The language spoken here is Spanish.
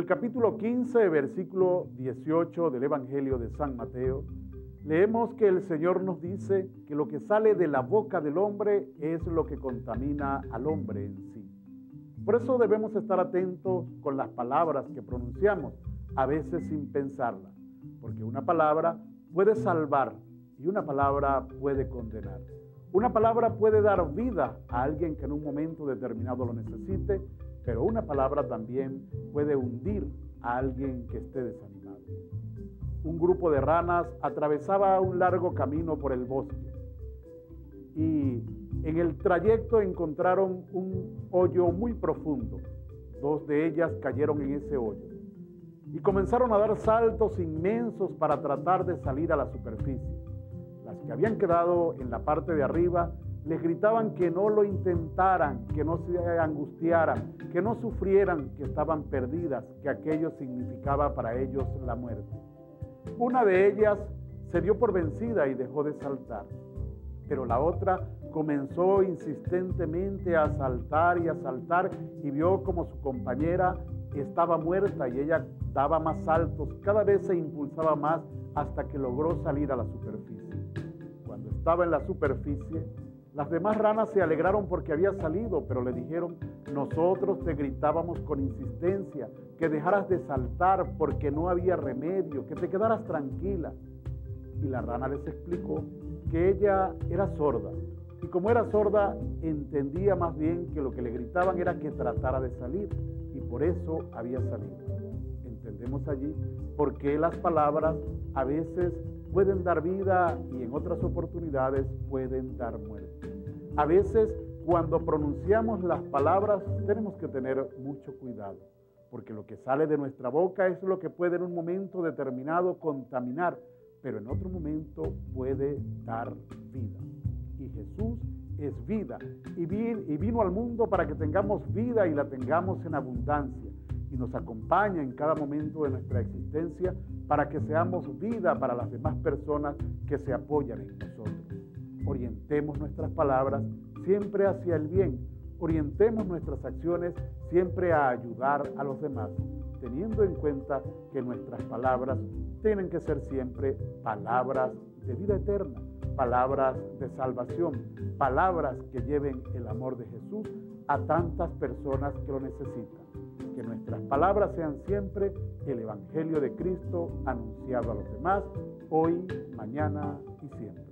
El capítulo 15, versículo 18 del Evangelio de San Mateo, leemos que el Señor nos dice que lo que sale de la boca del hombre es lo que contamina al hombre en sí. Por eso debemos estar atentos con las palabras que pronunciamos, a veces sin pensarlas, porque una palabra puede salvar y una palabra puede condenar. Una palabra puede dar vida a alguien que en un momento determinado lo necesite, pero una palabra también puede hundir a alguien que esté desanimado. Un grupo de ranas atravesaba un largo camino por el bosque y en el trayecto encontraron un hoyo muy profundo. Dos de ellas cayeron en ese hoyo y comenzaron a dar saltos inmensos para tratar de salir a la superficie. Las que habían quedado en la parte de arriba les gritaban que no lo intentaran, que no se angustiaran, que no sufrieran, que estaban perdidas, que aquello significaba para ellos la muerte. Una de ellas se dio por vencida y dejó de saltar, pero la otra comenzó insistentemente a saltar y a saltar y vio como su compañera estaba muerta y ella daba más saltos, cada vez se impulsaba más hasta que logró salir a la superficie. Cuando estaba en la superficie, las demás ranas se alegraron porque había salido, pero le dijeron, nosotros te gritábamos con insistencia que dejaras de saltar porque no había remedio, que te quedaras tranquila. Y la rana les explicó que ella era sorda. Y como era sorda, entendía más bien que lo que le gritaban era que tratara de salir. Por eso había salido. Entendemos allí por qué las palabras a veces pueden dar vida y en otras oportunidades pueden dar muerte. A veces cuando pronunciamos las palabras tenemos que tener mucho cuidado, porque lo que sale de nuestra boca es lo que puede en un momento determinado contaminar, pero en otro momento puede dar vida. Y Jesús es vida y vino al mundo para que tengamos vida y la tengamos en abundancia y nos acompaña en cada momento de nuestra existencia para que seamos vida para las demás personas que se apoyan en nosotros. Orientemos nuestras palabras siempre hacia el bien. Orientemos nuestras acciones siempre a ayudar a los demás, teniendo en cuenta que nuestras palabras tienen que ser siempre palabras de vida eterna, palabras de salvación, palabras que lleven el amor de Jesús a tantas personas que lo necesitan. Que nuestras palabras sean siempre el Evangelio de Cristo anunciado a los demás, hoy, mañana y siempre.